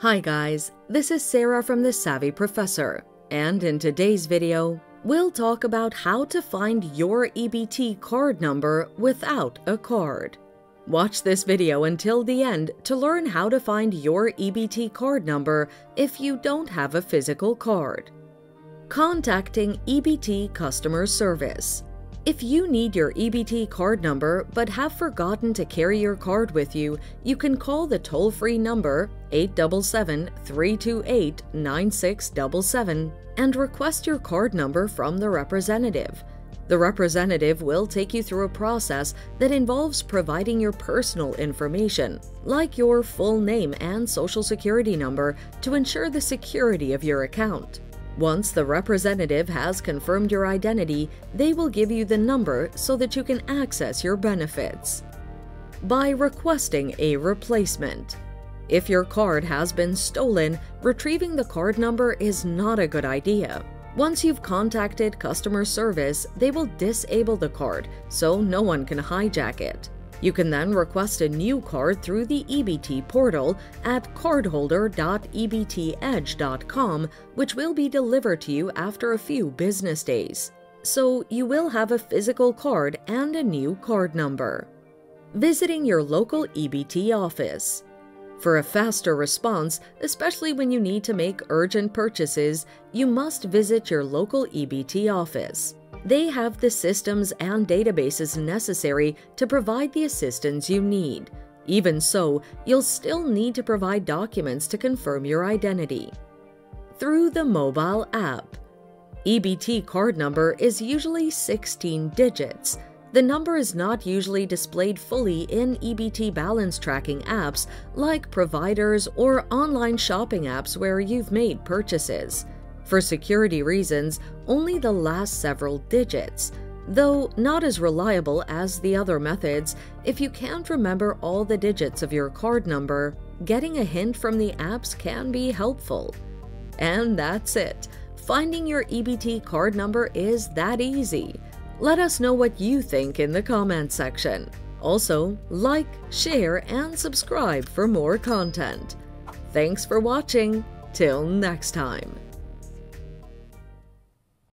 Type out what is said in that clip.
Hi guys, this is Sarah from The Savvy Professor, and in today's video, we'll talk about how to find your EBT card number without a card. Watch this video until the end to learn how to find your EBT card number if you don't have a physical card. Contacting EBT Customer Service if you need your EBT card number but have forgotten to carry your card with you, you can call the toll free number 877 328 9677 and request your card number from the representative. The representative will take you through a process that involves providing your personal information, like your full name and social security number, to ensure the security of your account. Once the representative has confirmed your identity, they will give you the number so that you can access your benefits. By requesting a replacement. If your card has been stolen, retrieving the card number is not a good idea. Once you've contacted customer service, they will disable the card so no one can hijack it. You can then request a new card through the EBT portal at cardholder.ebtedge.com, which will be delivered to you after a few business days. So you will have a physical card and a new card number. Visiting your local EBT office. For a faster response, especially when you need to make urgent purchases, you must visit your local EBT office. They have the systems and databases necessary to provide the assistance you need. Even so, you'll still need to provide documents to confirm your identity. Through the mobile app. EBT card number is usually 16 digits. The number is not usually displayed fully in EBT balance tracking apps like providers or online shopping apps where you've made purchases. For security reasons, only the last several digits. Though not as reliable as the other methods, if you can't remember all the digits of your card number, getting a hint from the apps can be helpful. And that's it. Finding your EBT card number is that easy. Let us know what you think in the comment section. Also, like, share, and subscribe for more content. Thanks for watching. Till next time.